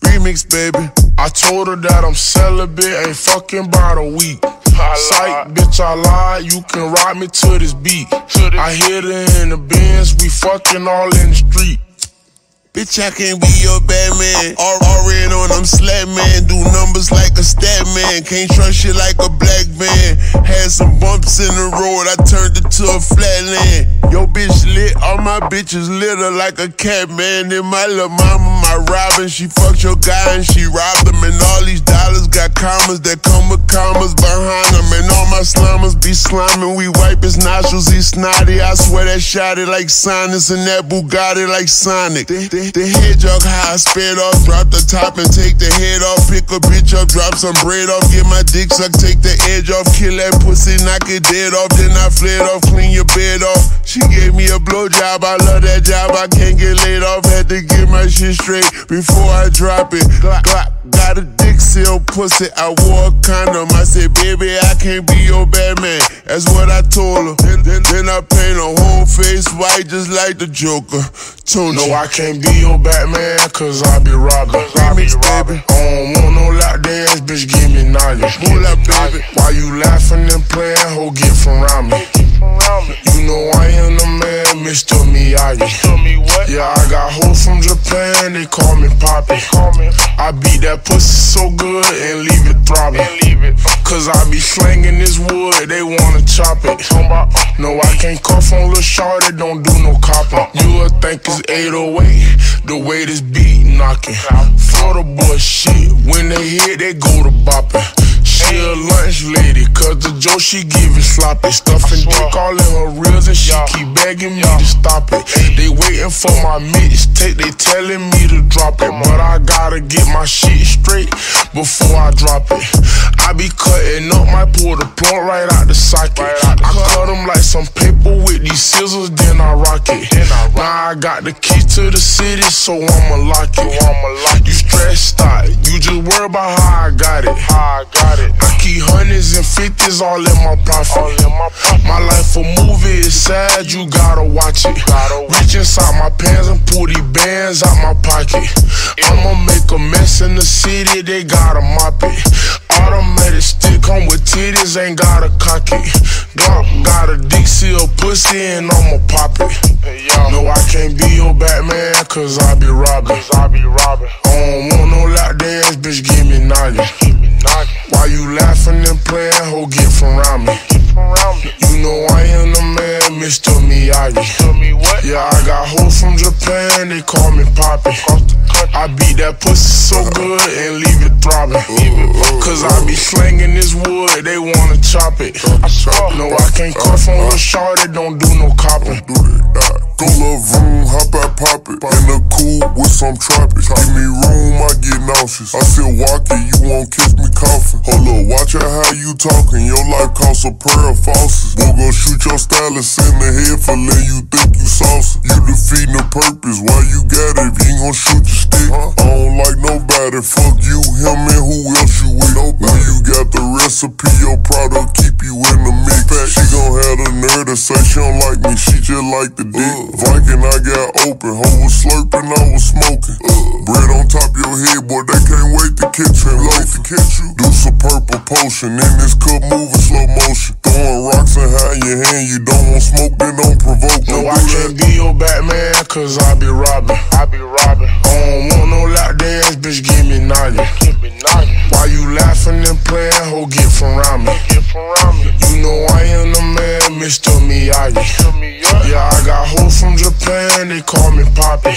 Remix, baby. I told her that I'm celibate, ain't fucking about a week. Psych, bitch, I lied. You can ride me to this beat. I hit her in the bins, we fucking all in the street. Bitch, I can't be your bad man. Already on them slap man. Do numbers like a stat man. Can't trust shit like a black man. Had some bumps in the road, I turned it to a flat land. Yo, bitch lit, all my bitches litter like a cat man. And my little mama, my Robin, she fucked your guy and she robbed him. And all these dollars got commas that come with commas behind them. And all my slammers be sliming. We wipe his nostrils, he snotty. I swear that shot it like sinus and that Bugatti like Sonic. They, they, the hedgehog high, spit off, drop the top and take the head off. Pick a bitch up, drop some bread off, get my dick sucked, take the edge off, kill that pussy, knock it dead off. Then I fled off, clean your bed off. She gave me a blowjob, I love that job, I can't get laid off. Had to get my shit straight before I drop it. Glock, glock, got a dick seal pussy, I wore a condom. I said, baby, I can't be your bad man. That's what I told her. Then, then, then I paint a whole face white just like the Joker. Tune No, I can't be your Batman, cause I be robbing. Remix, baby. I don't want no dance, bitch, give me knowledge. Pull up, baby. Why you laughing and playing? Ho, get from around me. You know I am the man, Mr. Miyagi. Yeah, I got hoes from Japan, they call me Poppy. I beat that pussy so good and leave it throbbing. Cause I be slanging this wood, they wanna chop it. No, I can't cuff on Lil Shorty, don't do no copping. You would think it's 808, the way this beat knocking. Florida boy shit, when they hit, they go to bopping. She a lunch lady, cause the joke she give is sloppy. Stuffing dick all in her reels and she keep begging me to stop it. They waiting for my mixtape, they telling me to drop it. But I gotta get my shit straight before I drop it. I be cutting up, my pull the plug right out the socket. I cut them like some paper with these scissors, then I rock it. Now I got the key to the city, so I'ma lock it. You stressed out, you just worry about how I got it. I keep hundreds and fifties all in my profit. My you gotta watch it. Reach inside my pants and pull these bands out my pocket. I'ma make a mess in the city, they gotta mop it. Automatic stick come with titties, ain't gotta cock it. Got a dick seal pussy and I'ma pop it. No, I can't be your Batman, cause I be robbing. I don't want no lap dance, bitch, give me knowledge. I hoes from Japan, they call me Poppy. I beat that pussy so good and leave it throbbing. Cause I be slanging this wood, they wanna chop it. No, I can't cuff on Lil Shorty, don't do no copping. Go love room, hop out, pop it. In the cool with some tropics. Give me room, I get nauseous. I feel walking, you won't kiss me coughing. Hold up, watch out how you talking. Your life costs a pair of faucets. Boy, go shoot your stylist in the head for letting you think you saucy. You defeating the purpose. Why you got it if you ain't gon' shoot your stick? I don't like nobody. Fuck you, him, and who else you with. When you got the recipe, your product keep you in the mix. She gon' have the nerve to say she don't like me. She just like the dick. Uh. Viking, I got open. Hoe was slurping, I was smoking. Uh. Bread on top your head, boy, they can't wait to catch you. Late to catch you. Do some purple potion. In this cup, moving slow motion. Throwing rocks and high your hand. You don't want smoke, then don't provoke. No, I can't be your Batman, cause I be robbing. I don't want no lap dance, bitch, give me knowledge. Why you laughing and playing? Ho, Japan, they call me Poppy.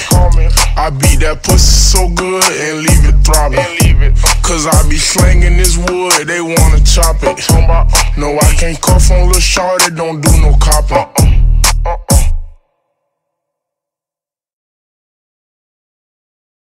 I beat that pussy so good and leave it throbbing. Cause I be slanging this wood, they wanna chop it. No, I can't cuff on Lil Shorty, don't do no copping.